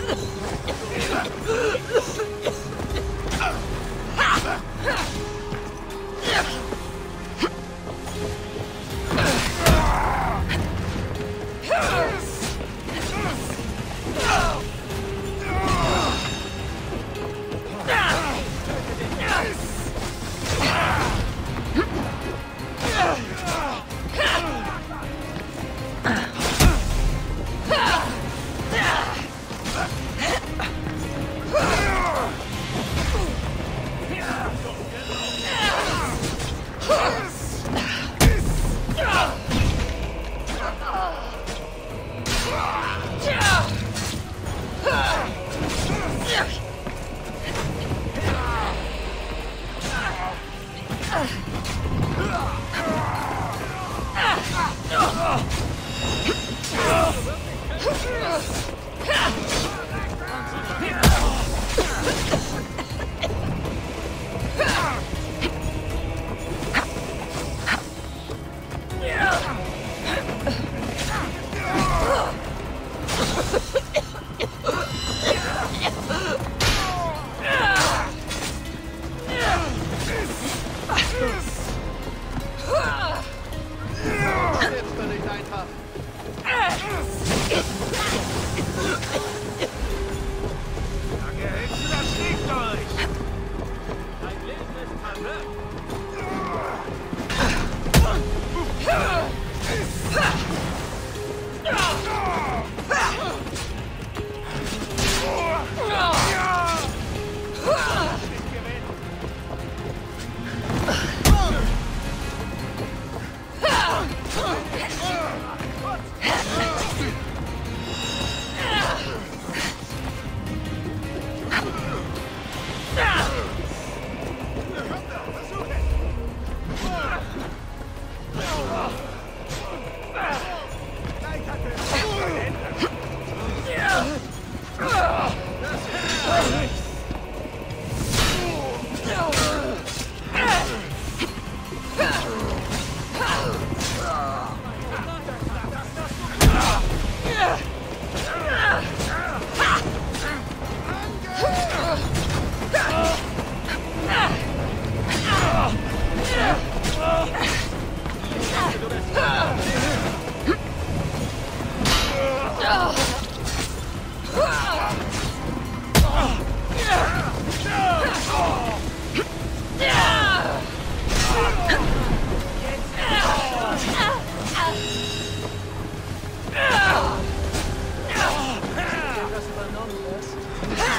Ugh! Mir nicht einfach. Lange hältst du das Licht durch! Dein Leben ist verwirrt! Ugh.